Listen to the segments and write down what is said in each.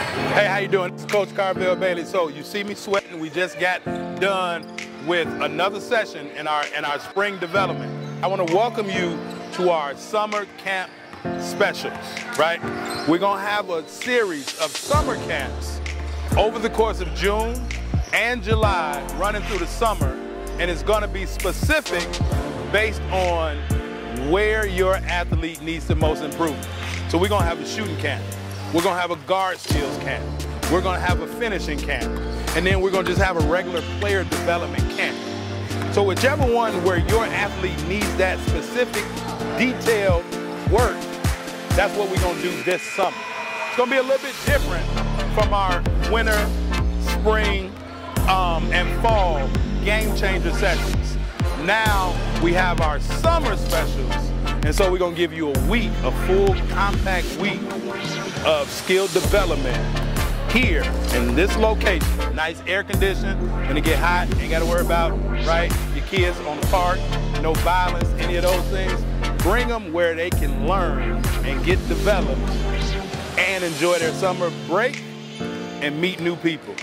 Hey, how you doing? This is Coach Karvell Bailey. So you see me sweating. We just got done with another session in our in our spring development. I want to welcome you to our summer camp specials, right? We're gonna have a series of summer camps over the course of June and July, running through the summer, and it's gonna be specific based on where your athlete needs the most improvement. So we're gonna have a shooting camp. We're gonna have a guard skills camp. We're gonna have a finishing camp. And then we're gonna just have a regular player development camp. So whichever one where your athlete needs that specific detailed work, that's what we're gonna do this summer. It's gonna be a little bit different from our winter, spring, um, and fall game changer sessions. Now we have our summer specials, and so we're gonna give you a week, a full compact week of skill development here in this location. Nice air conditioning. When it get hot, ain't gotta worry about, right, your kids on the park, no violence, any of those things. Bring them where they can learn and get developed and enjoy their summer break and meet new people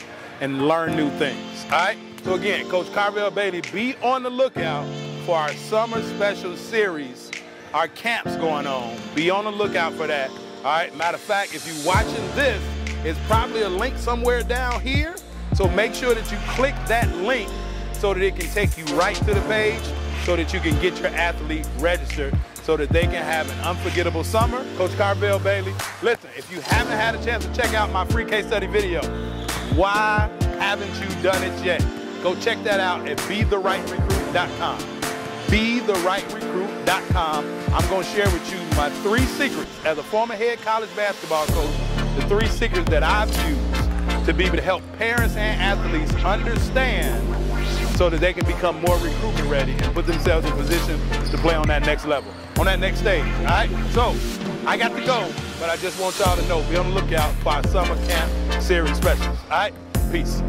and learn new things, all right? So again, Coach Karvell Bailey, be on the lookout for our summer special series, our camps going on. Be on the lookout for that. All right, matter of fact, if you're watching this, it's probably a link somewhere down here. So make sure that you click that link so that it can take you right to the page so that you can get your athlete registered so that they can have an unforgettable summer. Coach Karvell Bailey, listen, if you haven't had a chance to check out my free case study video, why haven't you done it yet? Go check that out at BeTheRightRecruit.com. BeTheRightRecruit.com. I'm going to share with you my three secrets as a former head college basketball coach, the three secrets that I've used to be able to help parents and athletes understand so that they can become more recruitment ready and put themselves in position to play on that next level, on that next stage. All right? So I got to go, but I just want y'all to know, be on the lookout for our summer camp series specials. All right? Peace.